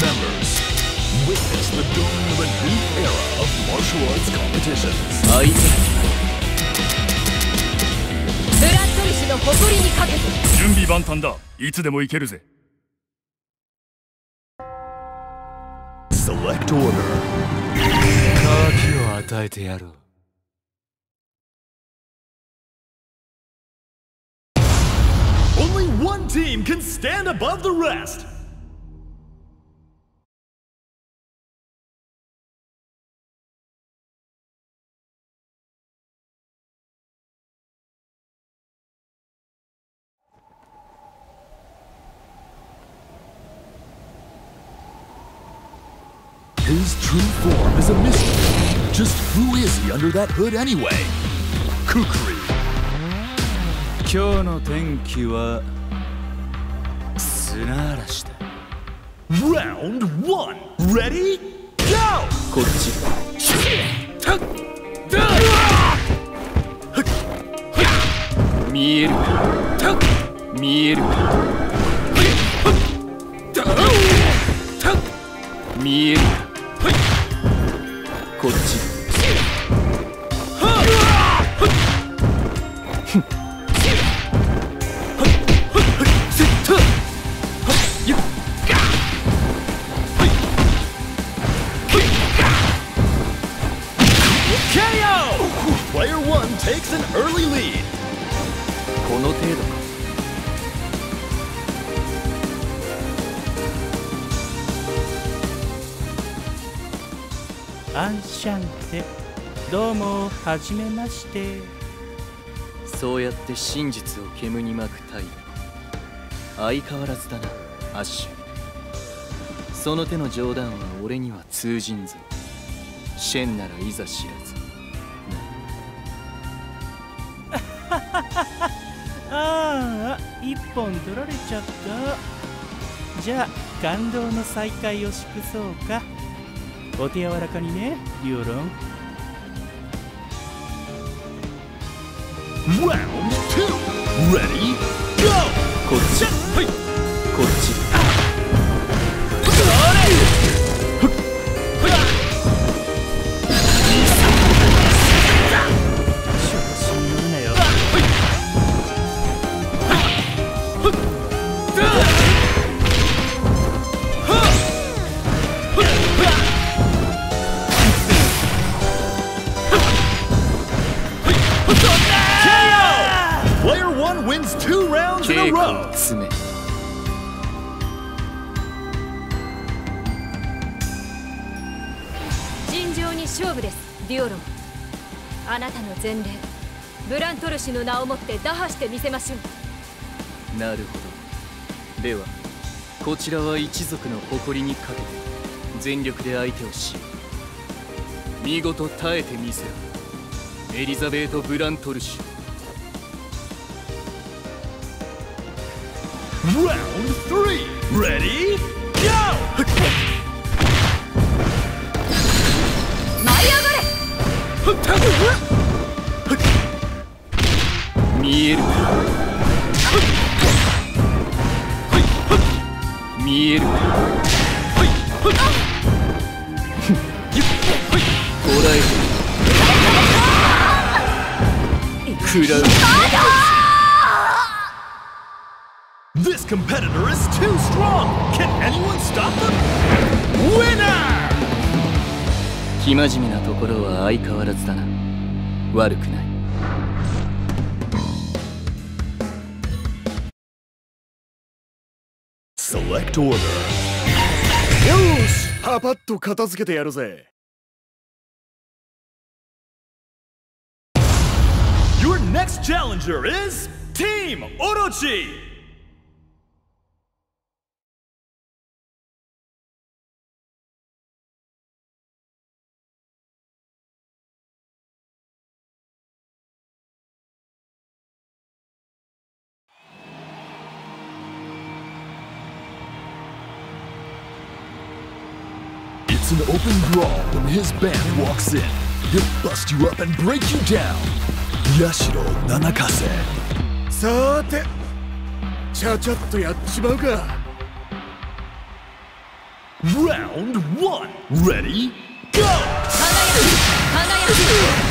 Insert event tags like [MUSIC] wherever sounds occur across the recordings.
members. Witness the dawning of a new era of martial arts competitions. 相手ブラッドリシュの誇りにかけて準備万端だいつでも行けるぜ Select order. 渇きを与えてやろう Only one team can stand above the rest. His true form is a mystery. Just who is he under that hood anyway? Kukri. 今日の天気は砂嵐だ Round one. Ready? Go! こっち見えるか見えるか見えるか takes an early lead. この程度か。アンシャンテどうもはじめまして。そうやって真実を煙に巻くタイプ。相変わらずだなアッシュ。その手の冗談は俺には通じんぞ。シェンならいざ知らず [LAUGHS] ああ一本取られちゃったじゃあ感動の再会を祝そうかお手柔らかにねリュオロン Round two. Ready? Go! の名をもって打破してみせましょう。なるほど。ではこちらは一族の誇りにかけて全力で相手をしよう。見事耐えてみせろ。エリザベート・ブラントルシュ。Round three. Ready? Go! 舞い上がれ見えるか見えるかこらえて食らう This competitor is too strong. Can anyone stop them? Winner! 生真面目なところは相変わらずだな悪くない Select order. よしパパッと片付けてやるぜ Your next challenger is Team Orochi. an open brawl when his band walks in. He'll bust you up and break you down. Yashiro Nanakase. さーてちゃちゃっとやっちまうか Round one. Ready? Go! 輝き輝きはっ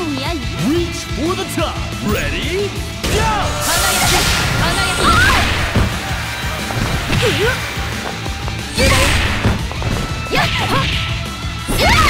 散らしちゃうやに Reach for the top. Ready? Go! 輝き輝き無駄よやっはっやっ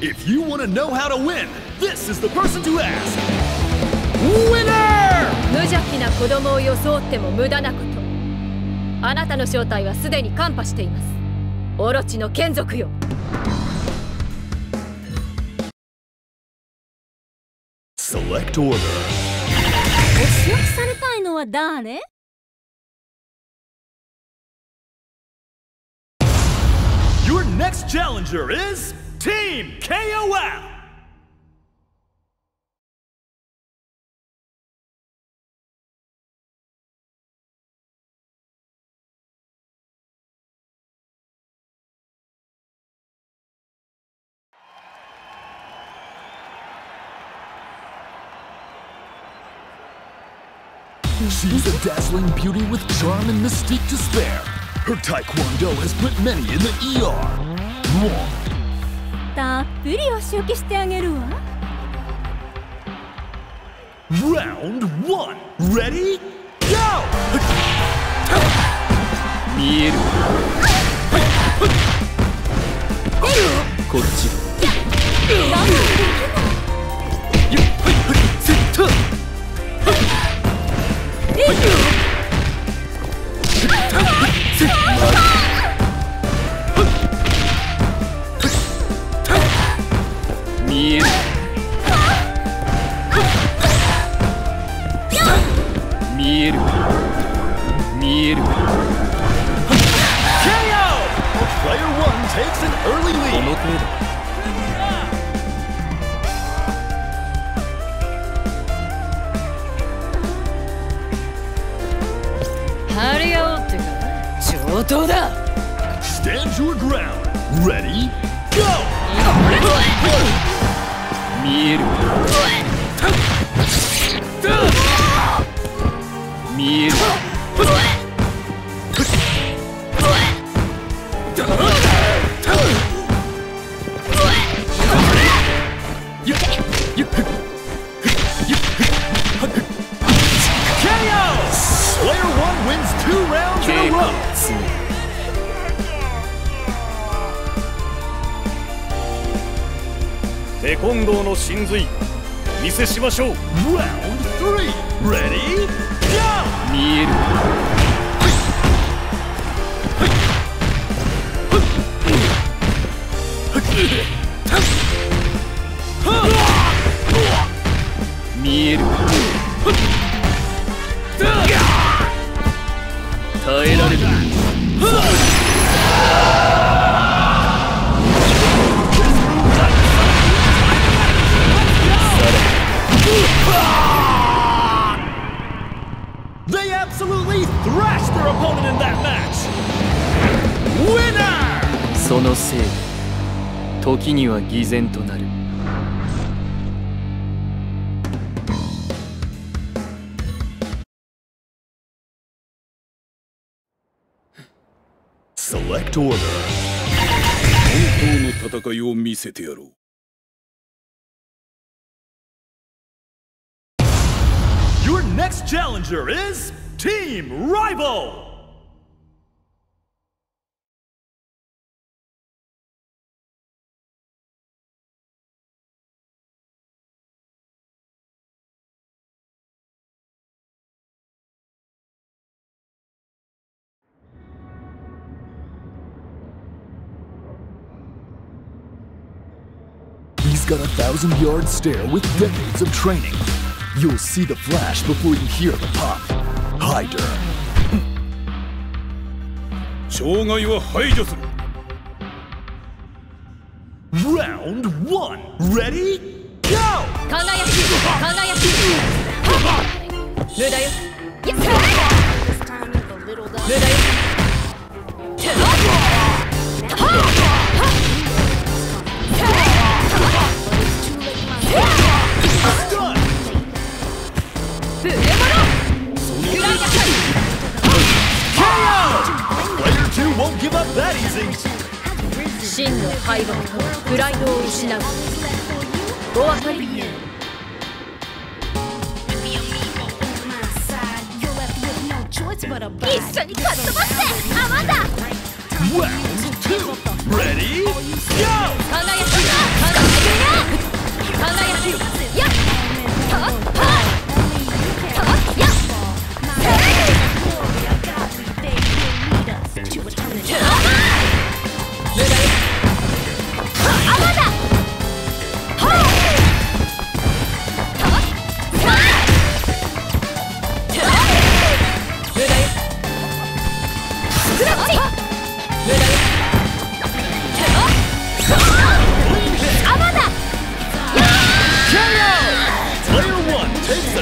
If you want to know how to win, this is the person to ask. Winner! 無邪気な子供を装っても無駄なことあなたの正体はすでにカンパしていますオロチの眷属よ Select order. お仕置きされたいのは誰 Your next challenger is Team KOL! She's a dazzling beauty with charm and mystique to spare. Her taekwondo has put many in the ER. Wrong. たっぷりお仕置きしてあげるわ Round one. Ready? Go! 見える見えるのせいで時には偽善となる Select order. 本当の戦いを見せてやろう Your next challenger is Team Rival! got a thousand yard stare with decades of training. You'll see the flash before you hear the pop. Hyder. 障害は排除する Round one. Ready? Go! 考えやすい考えやすい無駄よ無駄よ [LAUGHS] 真の敗北とはプライドを失うお分かり一緒にかっ飛ばしてあまだ Round two. Ready? Go! 考えやっはっは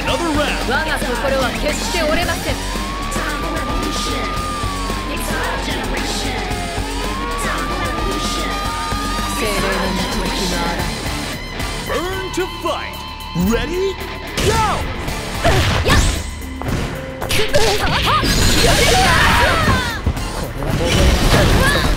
我が心は決して折れません精霊の導きがあら Burn to fight. Ready? Go! これは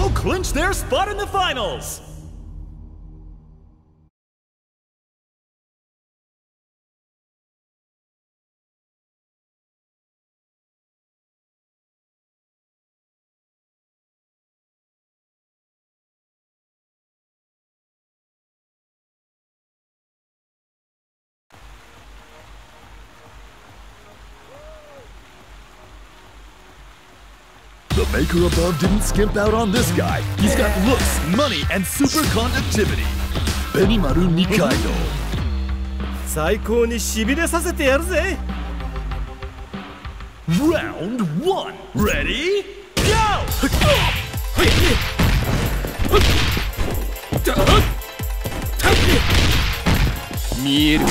will clinch their spot in the finals? The maker above didn't skimp out on this guy. He's got looks, money, and super conductivity. Benimaru Nikaido. う最高にしびれさせてやるぜ Round one. Ready? Go! 見える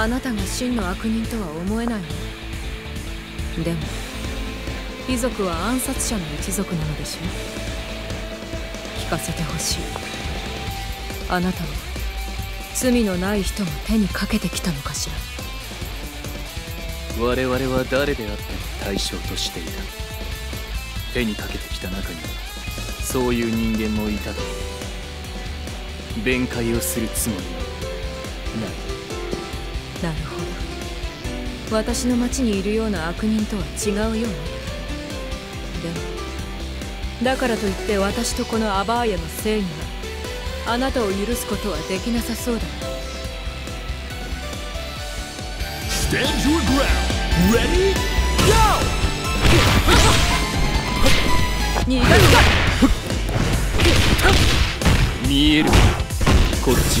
あなたが真の悪人とは思えないの。でも遺族は暗殺者の一族なのでしょ。聞かせてほしい。あなたは罪のない人も手にかけてきたのかしら。我々は誰であっても対象としていた。手にかけてきた中にはそういう人間もいただ弁解をするつもりはない。なるほど私の町にいるような悪人とは違うようねでもだからといって私とこのアバーヤの正義があなたを許すことはできなさそうだ Stand your ground. Ready? Go! 逃がすか見えるこっち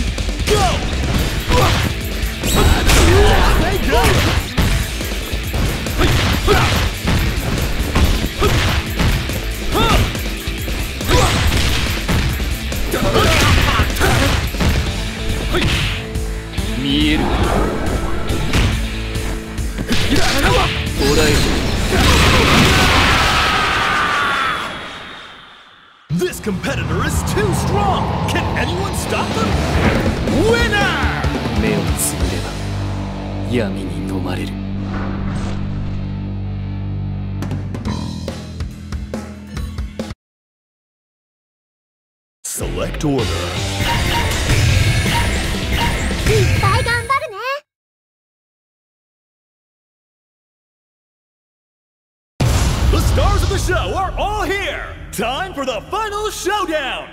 go! Time for the final showdown.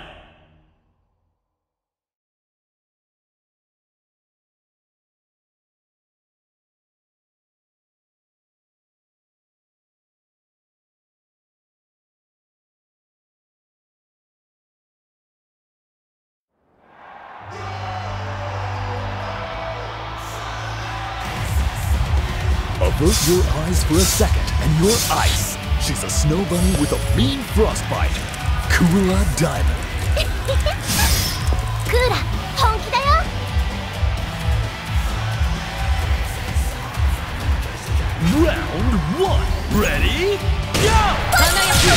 Avert your eyes for a second, and you're ice. She's a snow bunny with a mean frostbite. Kurula Diamond. クーラ本気だよ Round one. Ready? Go! 輝き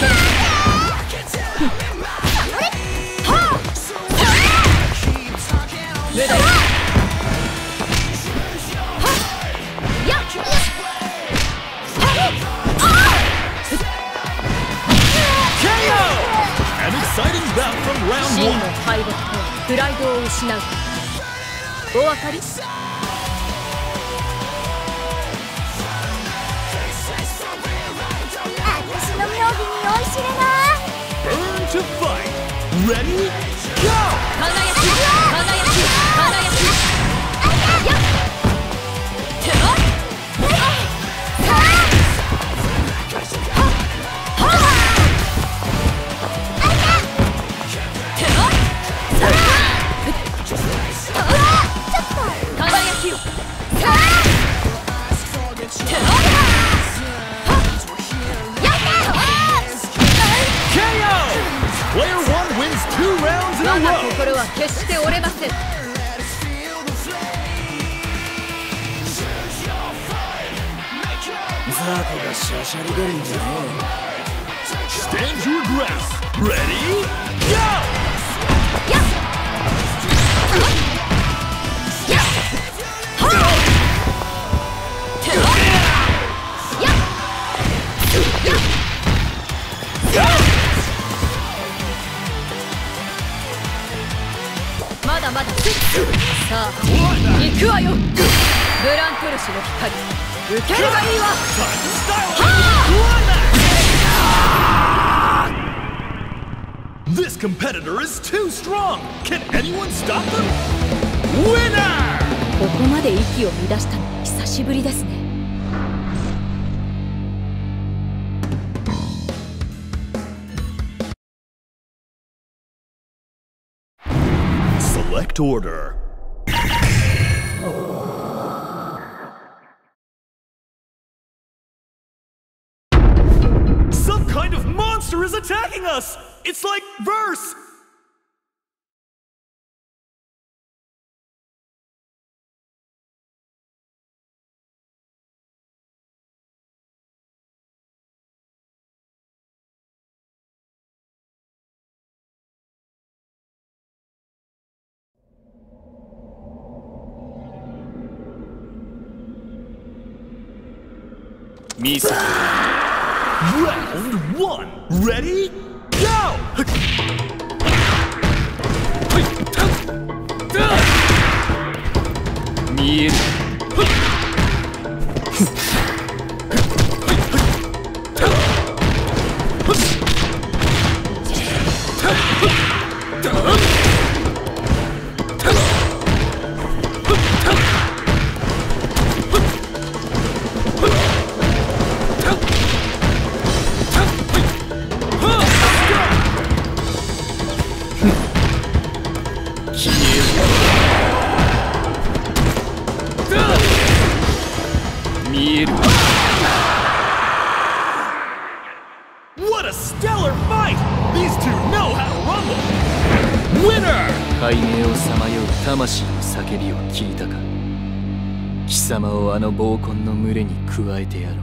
るくわよブラントルシの光受ければいいわ it. Climax! This competitor is too strong. Can anyone stop them? Winner! ここまで息を乱したの久しぶりですね Select order. Some monster is attacking us! It's like verse! Misa. Round one. Ready? Go! [LAUGHS] [LAUGHS] Miel. Miel. What a stellar fight! These two know how to rumble! Winner! 海明をさまよう魂の叫びを聞いたか貴様をあの暴魂の群れに加えてやろう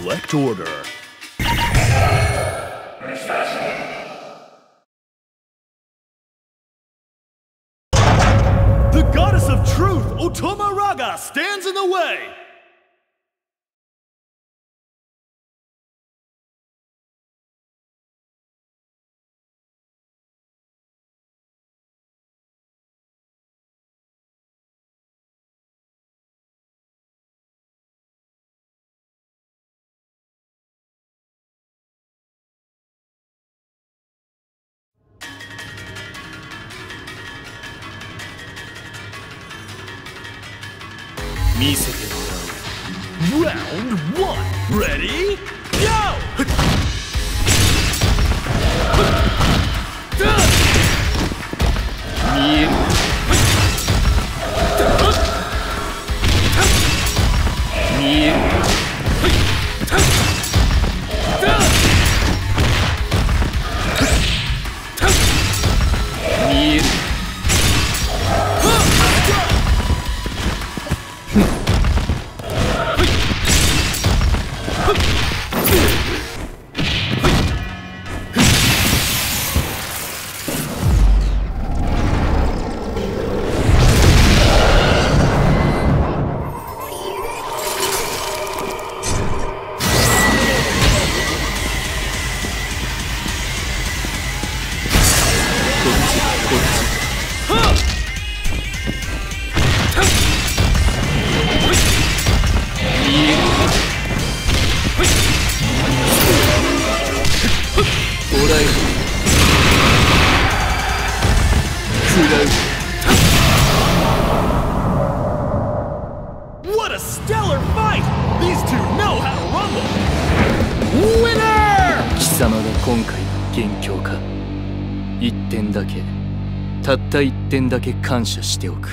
Select order. The goddess of truth, Otoma Raga, stands in the way! Round one. Ready? Go! What 今回の元凶か。一点だけたった一点だけ感謝しておく。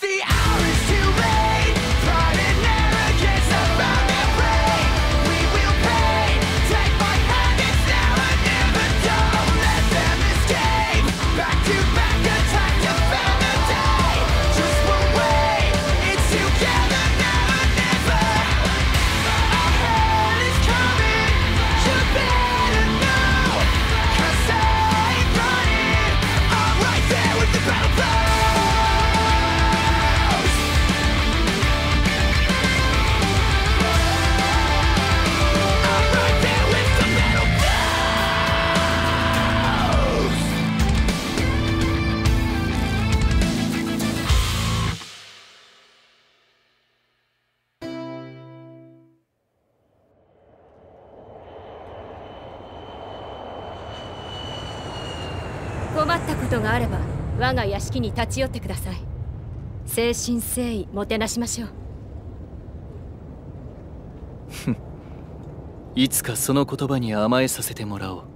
See. 屋敷に立ち寄ってください。誠心誠意もてなしましょう。いつかその言葉に甘えさせてもらおう。